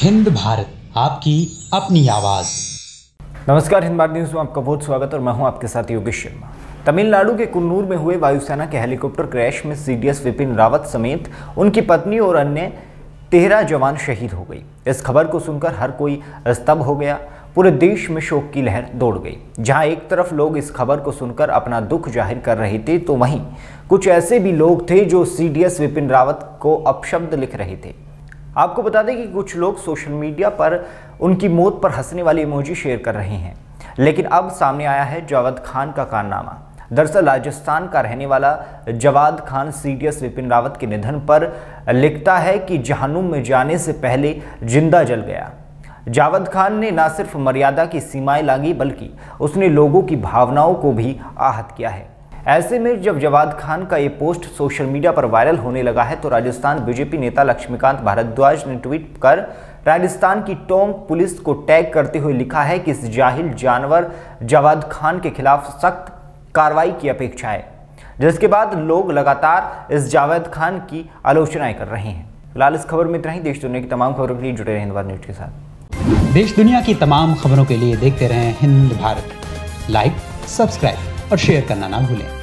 हिंद भारत, आपकी अपनी आवाज़। नमस्कार, हिंद भारत न्यूज़ में आपका बहुत स्वागत और मैं हूँ आपके साथ योगेश शर्मा। तमिलनाडु के कुन्नूर में हुए वायुसेना के हेलीकॉप्टर क्रैश में सीडीएस विपिन रावत समेत उनकी पत्नी और अन्य तेरह जवान शहीद हो गई। इस खबर को सुनकर हर कोई स्तब्ध हो गया। पूरे देश में शोक की लहर दौड़ गई। जहाँ एक तरफ़ लोग इस खबर को सुनकर अपना दुख ज़ाहिर कर रहे थे तो वहीं कुछ ऐसे भी लोग थे जो सीडीएस विपिन रावत को अपशब्द लिख रहे थे। आपको बता दें कि कुछ लोग सोशल मीडिया पर उनकी मौत पर हंसने वाली इमोजी शेयर कर रहे हैं। लेकिन अब सामने आया है जावद खान का कारनामा। दरअसल राजस्थान का रहने वाला जवाद खान सीडीएस विपिन रावत के निधन पर लिखता है कि जहनुम में जाने से पहले ज़िंदा जल गया। जावद खान ने न सिर्फ़ मर्यादा की सीमाएँ लांगी बल्कि उसने लोगों की भावनाओं को भी आहत किया है। ऐसे में जब जवाद खान का ये पोस्ट सोशल मीडिया पर वायरल होने लगा है तो राजस्थान बीजेपी नेता लक्ष्मीकांत भारद्वाज ने ट्वीट कर राजस्थान की टोंक पुलिस को टैग करते हुए लिखा है कि इस जाहिल जानवर जवाद खान के खिलाफ सख्त कार्रवाई की अपेक्षा है जिसके बाद लोग लगातार इस जावेद खान की आलोचनाएँ कर रहे हैं। फ़िलहाल इस खबर में इतना ही। देश दुनिया की तमाम खबरों के लिए जुड़े रहे हिंदवाद न्यूज़ के साथ। देश दुनिया की तमाम खबरों के लिए देखते रहें हिंद भारत। Like, subscribe. और शेयर करना ना भूलें।